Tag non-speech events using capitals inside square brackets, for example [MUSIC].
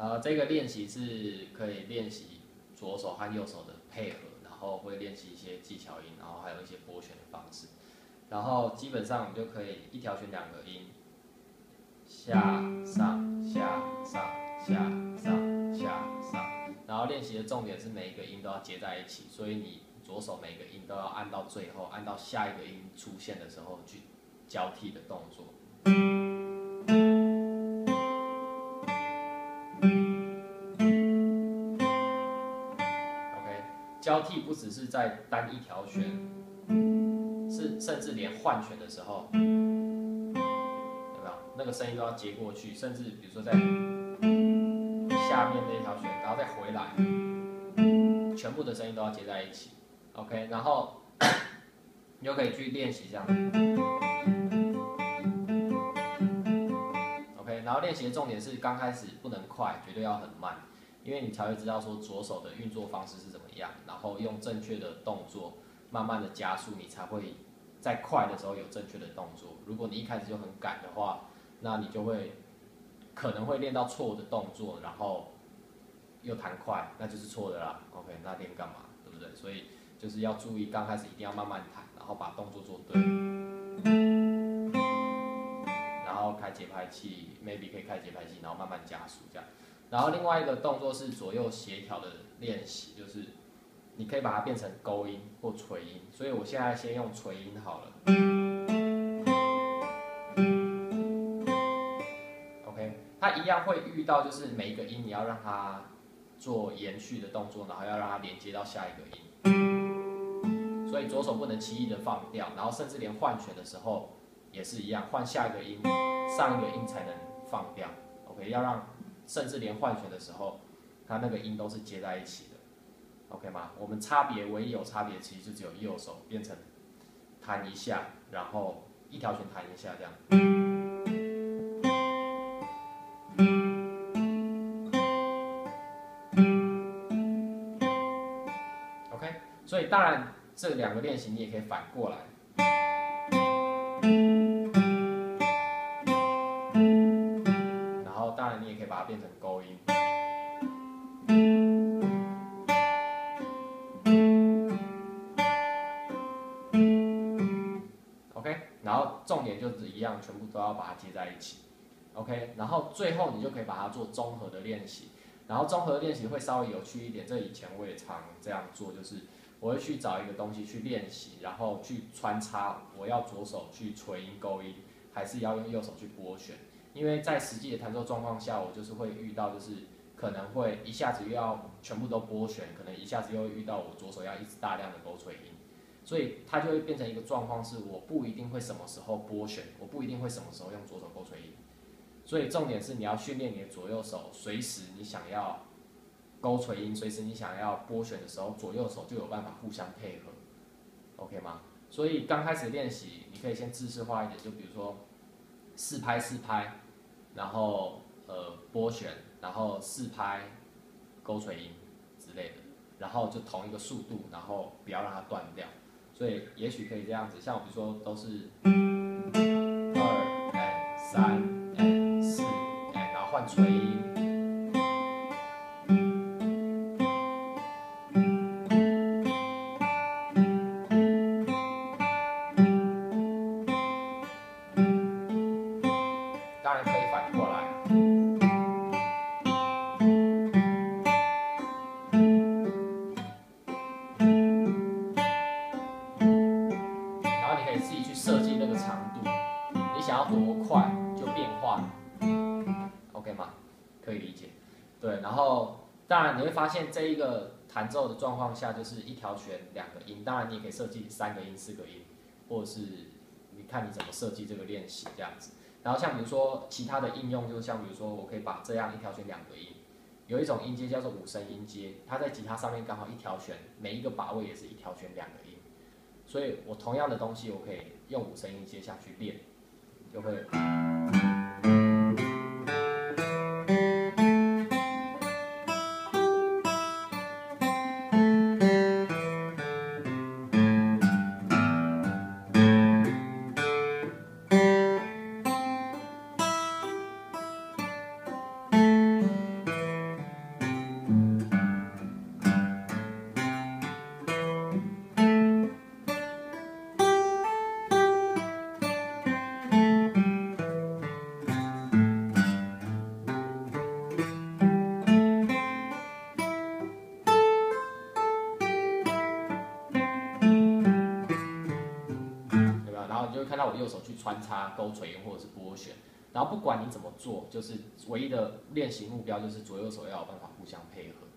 呃这个练习是可以练习左手和右手的配合，然后会练习一些技巧音，然后还有一些拨弦的方式。然后基本上我们就可以一条弦两个音，下上下上下上下上。然后练习的重点是每一个音都要接在一起，所以你左手每个音都要按到最后，按到下一个音出现的时候去交替的动作。交替不只是在单一条弦，是甚至连换弦的时候，有没有那个声音都要接过去，甚至比如说在下面那一条弦，然后再回来，全部的声音都要接在一起。OK，然后 [COUGHS] 你就可以去练习这样。OK，然后练习的重点是刚开始不能快，绝对要很慢，因为你才会知道说左手的运作方式是怎么样，然后用正确的动作慢慢的加速，你才会在快的时候有正确的动作。如果你一开始就很赶的话，那你就会可能会练到错误的动作，然后又弹快，那就是错的啦。OK，那练干嘛？对不对？所以就是要注意，刚开始一定要慢慢弹，然后把动作做对，然后开节拍器，maybe 可以开节拍器，然后慢慢加速这样。然后另外一个动作是左右协调的练习，就是你可以把它变成勾音或垂音。所以我现在先用垂音好了。OK，它一样会遇到，就是每一个音你要让它做延续的动作，然后要让它连接到下一个音。所以左手不能轻易的放掉，然后甚至连换弦的时候也是一样，换下一个音，上一个音才能放掉。OK，要让甚至连换弦的时候，它那个音都是接在一起的。OK 吗？我们差别唯一有差别，其实就只有右手变成弹一下，然后一条弦弹一下这样。OK，所以当然这两个练习你也可以反过来。变成勾音。OK，然后重点就是一样，全部都要把它接在一起。OK，然后最后你就可以把它做综合的练习。然后综合的练习会稍微有趣一点，这以前我也常这样做，就是我会去找一个东西去练习，然后去穿插我要左手去锤音勾音，还是要用右手去拨弦。因为在实际的弹奏状况下，我就是会遇到，就是可能会一下子又要全部都拨弦，可能一下子又会遇到我左手要一直大量的勾垂音。所以它就会变成一个状况，是我不一定会什么时候拨弦，我不一定会什么时候用左手勾垂音。所以重点是你要训练你的左右手，随时你想要勾垂音，随时你想要拨弦的时候，左右手就有办法互相配合，OK 吗？所以刚开始练习，你可以先姿势化一点，就比如说四拍四拍，然后呃拨弦，然后四拍勾锤音之类的，然后就同一个速度，然后不要让它断掉。所以也许可以这样子，像我比如说都是二哎三哎四哎，然后换锤音。你想要多快就变化，OK 吗？可以理解。对，然后当然你会发现这一个弹奏的状况下，就是一条弦两个音，当然你也可以设计三个音、四个音，或者是你看你怎么设计这个练习这样子。然后像比如说其他的应用，就是像比如说我可以把这样一条弦两个音，有一种音阶叫做五声音阶，它在吉他上面刚好一条弦，每一个把位也是一条弦两个音。所以我同样的东西，我可以用五声音阶下去练，就会。你就会看到我右手去穿插勾锤或者是拨弦，然后不管你怎么做，就是唯一的练习目标就是左右手要有办法互相配合。